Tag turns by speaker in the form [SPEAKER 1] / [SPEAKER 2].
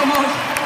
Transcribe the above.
[SPEAKER 1] so much.